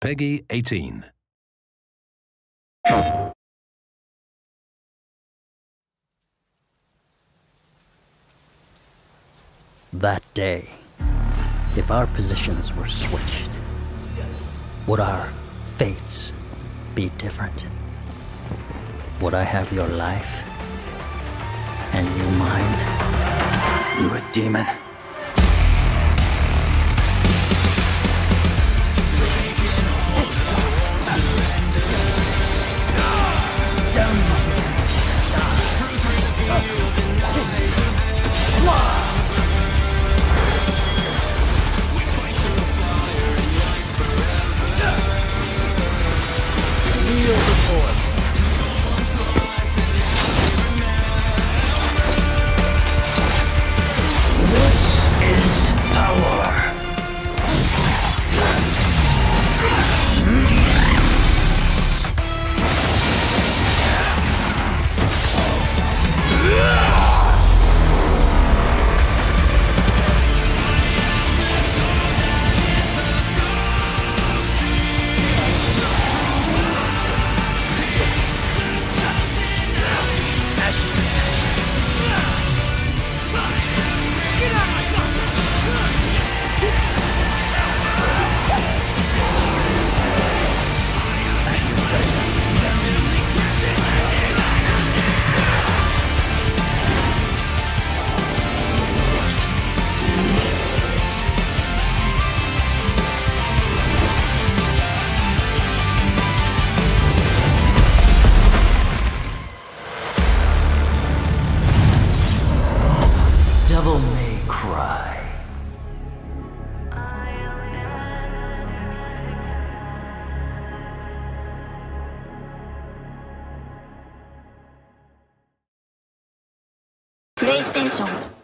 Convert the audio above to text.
PEGI 18. That day, if our positions were switched, would our fates be different? Would I have your life and you mine? You a demon? Devil may cry. PlayStation